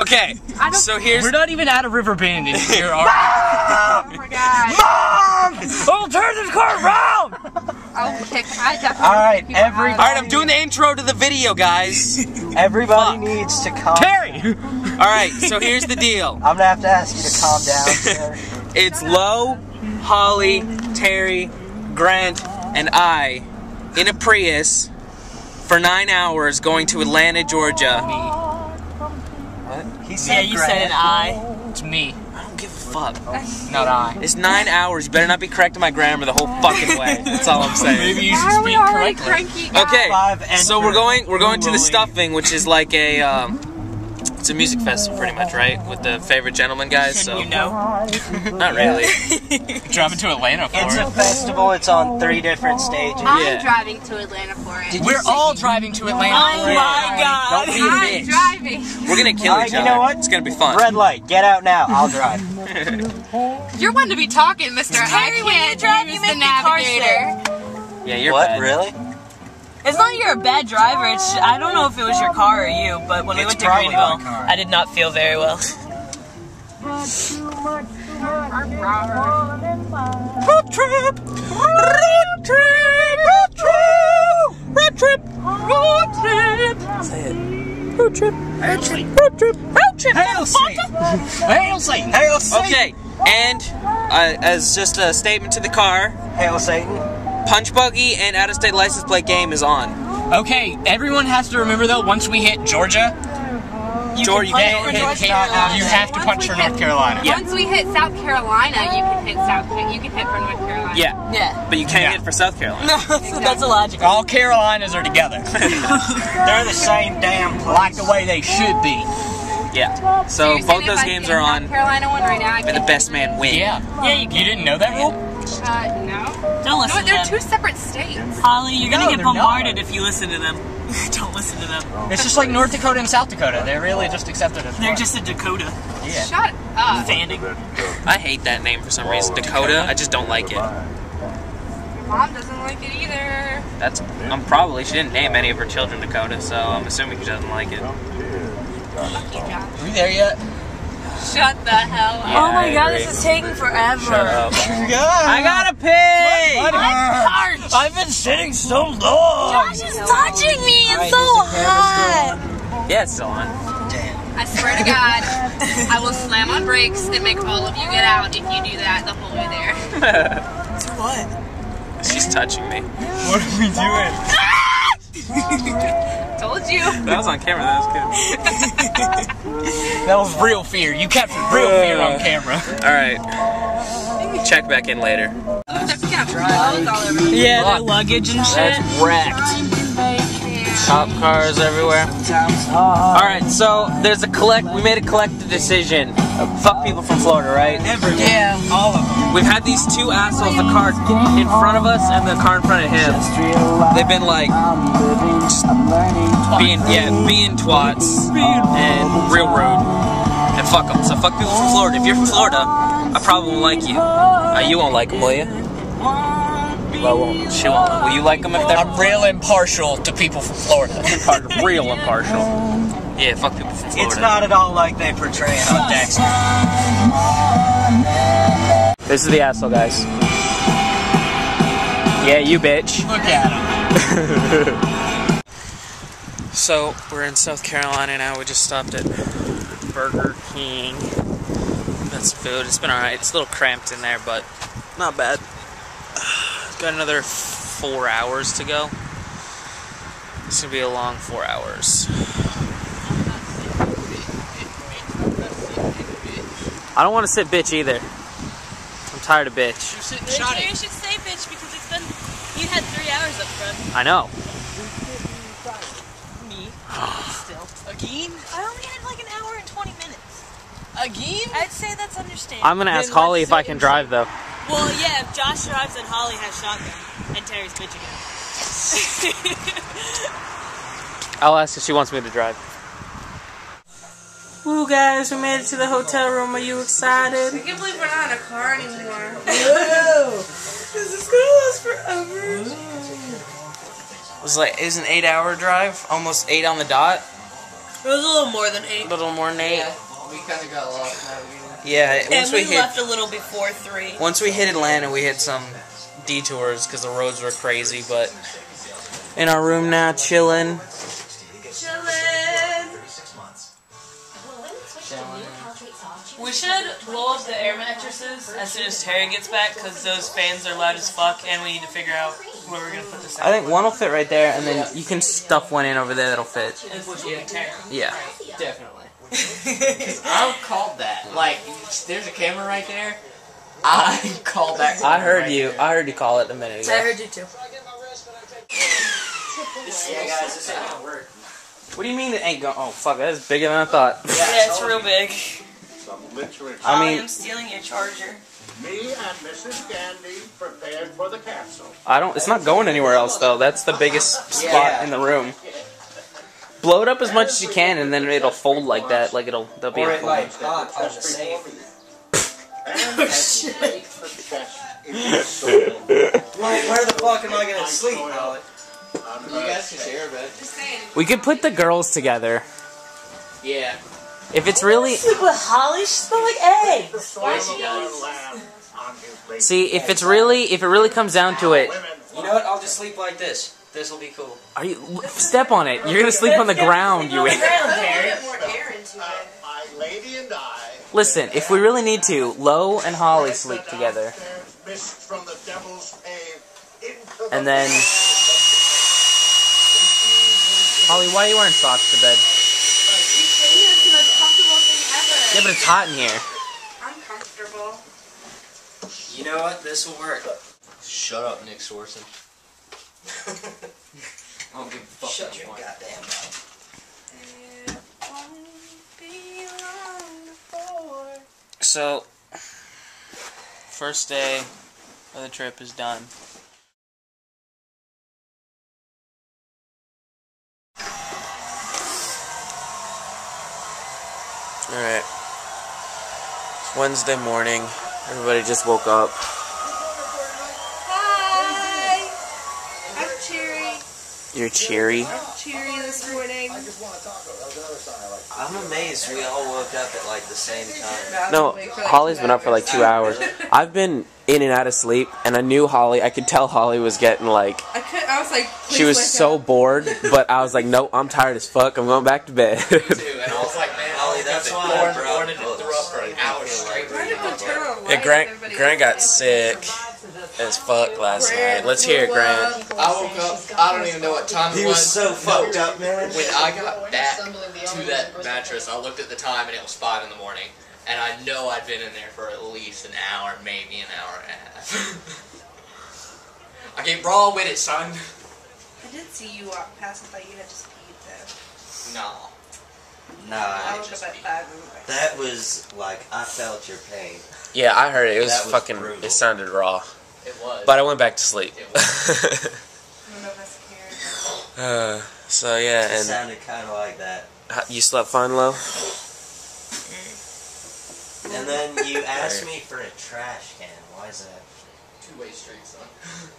Okay, so here's. We're not even out of River Bend and you're already. Oh my god. Mom! Oh, turn this car around! I'll kick. I definitely. All right, kick people out of every- there. Alright, I'm doing the intro to the video, guys. Everybody Fuck. needs to calm. Terry! Alright, so here's the deal I'm gonna have to ask you to calm down. Sir. it's Lo, Holly, Terry, Grant, and I in a Prius for nine hours going to Atlanta, Georgia. What? He said Yeah, you said an I. It's me, I don't give a fuck. not I. It's nine hours. You better not be correcting my grammar the whole fucking way. That's all I'm saying. Maybe you should Why are speak correctly. cranky? Okay, Five and so we're going we're going to the stuffing, which is like a um, it's a music festival pretty much, right? With the Favorite Gentlemen guys. So You know? not really. Driving to Atlanta for It's a it. festival. It's on three different stages. I'm Yeah. driving to Atlanta for it. We're all driving to Atlanta. Oh for it. my god. Don't be a I'm bitch. driving. We're gonna kill Alright, each you other. know what? It's gonna be fun. Red light. Get out now. I'll drive. You're one to be talking, Mister. I Terry, when you can't drive, use you the make me car navigator. Yeah, you're what? bad. Really? It's not you're a bad driver. It's I don't know if it was your car or you, but when we went to Greenville. I did not feel very well. Road trip. Road trip. Road trip. Road trip. Road trip. Say it. Road trip. Road trip. Road trip. Road trip. Hail Satan! Hail Satan! Hail Satan! Okay, and uh, as just a statement to the car, Hail Satan! Punch buggy and out of state license plate game is on. Okay, everyone has to remember though, once we hit Georgia, You George, can punch then for hit, North Carolina. you have to Once punch we for hit- North Carolina. Yeah. Once we hit South Carolina, you can hit South. You can hit for North Carolina. Yeah, Yeah. but you can't Yeah. hit for South Carolina. so that's illogical. All Carolinas are together. They're the same damn place. like the way they should be. Yeah. So you're both those games hit are South on, Carolina one right now. I and the best man win. Yeah. Yeah, you You didn't know that rule? Uh, no. Don't No, listen to they're two separate states. Holly, you're gonna No, get they're not. bombarded if you listen to them. Don't listen to them. It's just like North Dakota and South Dakota. They're really just accepted as They're one. just a Dakota. yeah. Shut up. Fanning. I hate that name for some reason. Dakota. I just don't like it. Your mom doesn't like it either. That's. I'm probably she didn't name any of her children Dakota, so I'm assuming she doesn't like it. Fuck you, Josh. Are we there yet? Shut the hell up. Yeah, oh my god, this is taking forever. Shut up. I I gotta pee. I'm parched. I've been sitting so long. Josh is touching me. It's so hot. Yeah, it's still on. I swear to God, I will slam on brakes and make all of you get out if you do that the whole way there. What? She's touching me. What are we doing? Told you. That was on camera. That was good. That was real fear. You captured real fear on uh, camera. All right. Check back in later. Except you clothes all over the Yeah, their luggage and shit. wrecked. Cop cars everywhere. All right, so there's a collect. We made a collective decision. Fuck people from Florida, right? Yeah. All of them. We've had these two assholes, the car in front of us and the car in front of him. They've been like just being yeah, being twats and real rude. And fuck them. So fuck people from Florida. If you're from Florida, I probably won't like you. Uh, you won't like them, will you? Well, won't. She won't. Will you like them if they're I'm real impartial to people from Florida. part real impartial? Yeah, fuck people from Florida. It's not at all like they portray it on Dexter. This is the asshole, guys. Yeah, you bitch. Look at him. So we're in South Carolina now. We just stopped at Burger King. That's food. It's been alright. It's a little cramped in there, but not bad. Got another four hours to go. It's gonna be a long four hours. I don't want to sit bitch either. I'm tired of bitch. You should say bitch because it's been you had three hours up front. I know. Me. Still. Again? I only had like an hour and twenty minutes. Again? I'd say that's understandable. I'm gonna ask Then Holly if I can drive though. Well, yeah, if Josh drives and Holly has shotgun and Terry's bitch again. I'll ask if she wants me to drive. Woo, guys, we made it to the hotel room. Are you excited? I can't believe we're not in a car anymore. This is gonna last forever. It was like it was an eight hour drive, almost eight on the dot. It was a little more than eight. A eight. little more than eight. We kind of got lost navigating. Yeah. And we, we hit left a little before three. once we hit Atlanta, we hit some detours because the roads were crazy. But in our room now, chilling. Chilling. We should blow up the air mattresses as soon as Terry gets back because those fans are loud as fuck and we need to figure out where we're gonna put this I think one will fit right there, and then you can stuff one in over there that'll fit. Yeah, Terry. Yeah. Definitely. I called that. Like, there's a camera right there. I called that. I heard right you. there. I heard you call it a minute ago. I heard you too. Yeah, guys, this ain't gonna work. What do you mean it ain't going? Oh fuck, that's bigger than I thought. Yeah, it's real big. I mean, I'm stealing your charger. Me and Mrs. Gandy prepared for the castle. I don't. It's not going anywhere else though. That's the biggest spot Yeah. in the room. Blow it up as much as you can, and then it'll fold like that. Like it'll. There'll be Or a it fold. might pop on the safe. And Oh, as you place the chest in the soil, Like, where the fuck am I gonna sleep, Holly? You guys can share a bed. Just saying. We could put the girls together. Yeah. If it's really Sleep with Holly? She smell like eggs. soil of our land on his late see if it's really if it really comes down to it. You know what? I'll just sleep like this. This will be cool. Are you step on it? You're gonna sleep on the ground. You. Put a little bit more air into Uh, it. my lady. Listen, if we really need to, Lo and Holly sleep together, Downstairs, Mist from the devil's cave into the and then Holly, why are you wearing socks to bed? It's the most comfortable thing ever. Yeah, but it's hot in here. I'm comfortable. You know what? This will work. Shut up, Nick Swardson. I don't give a fuck. Shut what you your want. goddamn mouth. So, first day of the trip is done. Alright. It's Wednesday morning. Everybody just woke up. Hi. I'm cheery. You're cheery. I'm cheery this morning. I'm amazed we all woke up at like the same time. No, Holly's been up for like two hours. I've been in and out of sleep, and I knew Holly. I could tell Holly was getting like I could. I was like, she was so bored, but I was like, nope, I'm tired as fuck. I'm going back to bed. Too, and I was like, man, Holly, that's why I Lauren, brought Lauren had books. threw up for an hour straight. Why did we turn on yeah. Grant, Grant got else- sick as fuck last night. Let's hear it, Grant. I woke up. I don't even know what time He it was He was. so fucked up, man. When I got back to that mattress, I looked at the time and it was five in the morning, and I know I'd been in there for at least an hour, maybe an hour and a half. I get raw with it, son. I did see you walk past. I thought you had just peed though. No. Nah, I I woke just up at five. and- that was like I felt your pain. Yeah, I heard it. It was, was fucking. brutal. It sounded raw, It was. but I went back to sleep. It was. I don't know if that's here. uh, so yeah, It and sounded kind of like that. you slept fine, Lo. And then you asked me for a trash can. Why is that? Two-way street, son.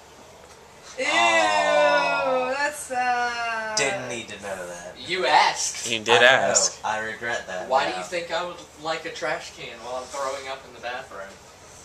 Ew, Aw. that's uh. Didn't need to know that. You asked. You I did know. ask. I regret that. Why do you think I would like a trash can while I'm throwing up in the bathroom?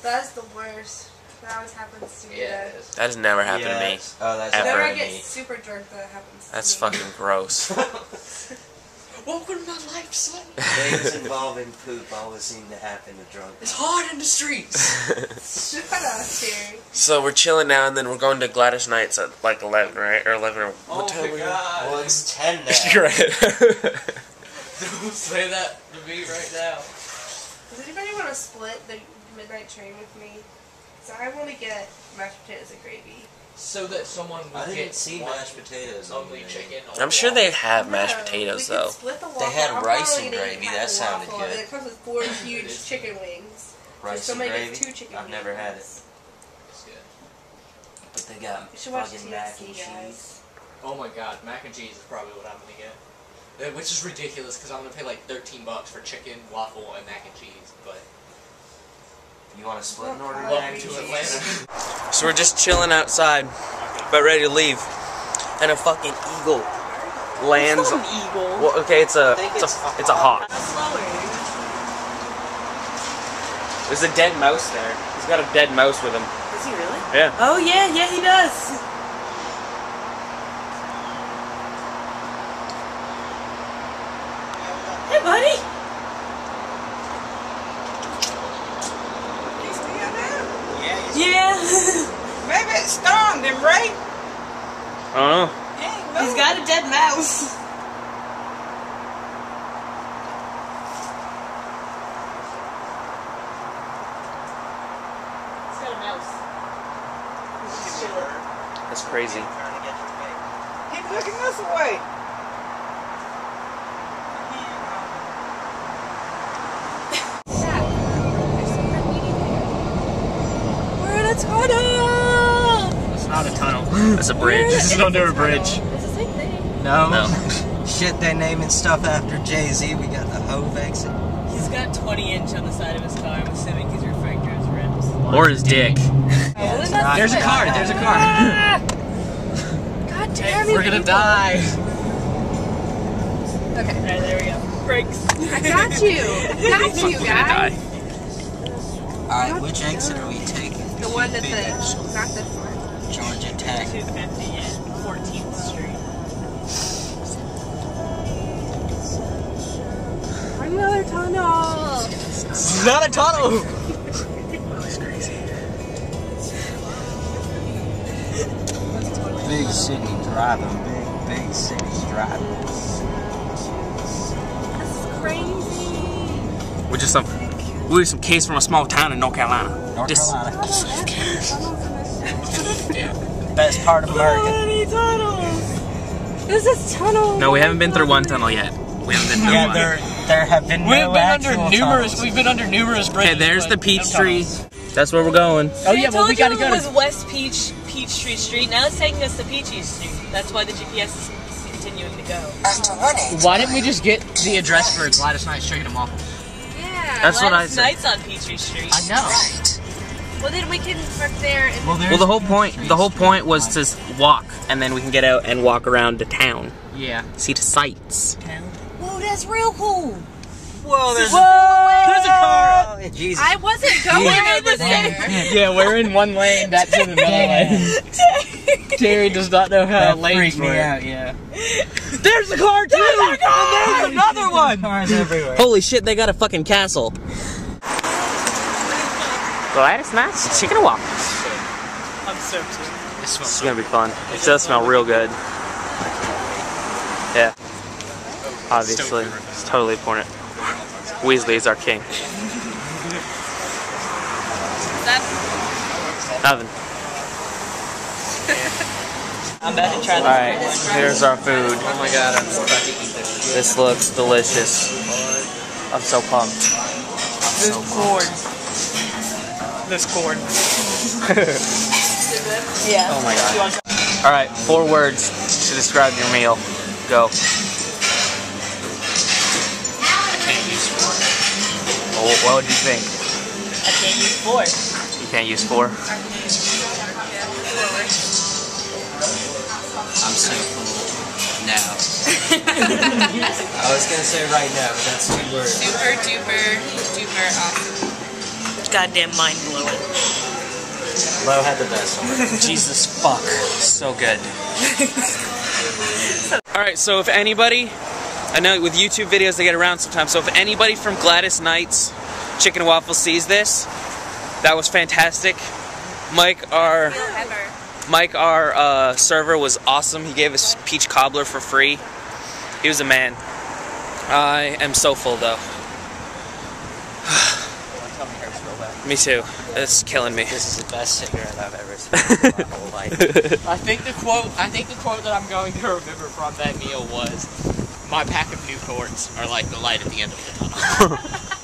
That's the worst. That always happens to me. Yeah, though. That has never happened to me. Oh, that's Ever. Whenever I get me. super drunk, that happens. To That's me. fucking gross. Welcome to my life, son. Things involving poop always seem to happen to drunk. It's hard in the streets. Shut up, Terry. so we're chilling now, and then we're going to Gladys Knight's at like eleven, right? Or eleven? Or oh what time my we god. Well, it's ten now. You're right. Don't say that to me right now. Does anybody want to split the midnight train with me? So I want to get mashed potatoes and gravy. So that someone will I didn't get see mashed potatoes. ugly chicken. I'm sure they have mashed No, potatoes we though. The. They had I'm rice and gravy. That half sounded good. And it comes with four huge chicken wings. Rice so and gravy. gets two chicken I've wings. never had it, It's good. but they got You should watch fucking mac and cheese. Oh my god, mac and cheese is probably what I'm gonna get. Which is ridiculous because I'm gonna pay like 13 bucks for chicken, waffle, and mac and cheese. But You want to split and order to? Atlanta. So we're just chilling outside, but ready to leave, and a fucking eagle lands. It's not an eagle. Well, okay, it's a it's it's a it's a hawk. There's a dead mouse there. He's got a dead mouse with him. Is he really? Yeah. Oh yeah, yeah he does. Hey buddy. Yeah. Maybe it stung him, right? I don't know. He's got a dead mouse. He's got a mouse. That's crazy. He's looking this way. We're in a tunnel. It's not a tunnel. That's a bridge. This is under a bridge. It's the same thing. No. No. Shit, they're naming stuff after Jay Z. We got the Hov exit. He's got 20 inch on the side of his car. I'm assuming he's referring to his rims. Or his dick. Oh, there's There's a car. There's a car. Ah! God damn it. We're gonna die. Okay. Alright, there we go. Brakes. I got you. Got you, We're gonna guys. die. Alright, which exit are we taking? The one that the. Not this one. Georgia Tech. 250 and 14th Street. Another tunnel. It's not a tunnel. Big city driving. Big, big city driving. That's Crazy. We're just some we're some kids from a small town in North Carolina. North Just- Carolina. Best part of America. Many tunnels. This is tunnel. No, we haven't been through one tunnel yet. We haven't been through Yeah, one. there, there have been We've no been under numerous. tunnels. We've been under numerous bridges. Okay, there's but the no Peachtree. That's where we're going. Oh yeah, I well we gotta go it was. West Peach Peachtree Street. Street. Now it's taking us to Peachy Street. That's why the GPS is continuing to go. Why didn't we just get the address for Gladys Knight's Chicken and Waffles? Yeah. That's what I Gladys said. Knight's on Peachtree Street. I know. Well, then we can park there and. Well, Well, the whole point the whole point was to walk, and then we can get out and walk around the town, Yeah. see the sights. Town. Whoa, that's real cool. Whoa, there's There's a car. Oh, Jesus. I wasn't going over there. Yeah, we're in one lane. That's in another lane. Terry does not know how That lanes freaked me work. out, yeah. There's a car too. Oh and there's another one. Cars everywhere. Holy shit, they got a fucking castle. Gladys Knight's chicken and waffles. I'm so too. This This is gonna be fun. It does smell real good. Yeah. Obviously, it's totally important. Weasley is our king. Nothing. I'm about to try this. Alright, here's our food. Oh my god, I'm about to eat this. This looks delicious. I'm so pumped. This corn. This corn. yeah. Oh my god. Alright, four words to describe your meal. Go. I can't use Well, what would you think? I can't use four. You can't use four? I'm so full now. I was gonna say right now, but that's two words. Super duper duper awesome. Goddamn mind blowing. Lo had the best one. Jesus fuck. So good. Alright, so if anybody, I know with YouTube videos they get around sometimes, so if anybody from Gladys Knight's Chicken and Waffle sees this, that was fantastic. Mike, our Mike, our uh, server was awesome. He gave us peach cobbler for free. He was a man. I am so full though. Me too. It's killing me. This is the best cigarette I've ever smoked in my whole life. I think the quote. I think the quote that I'm going to remember from that meal was, "My pack of Newports are like the light at the end of the tunnel."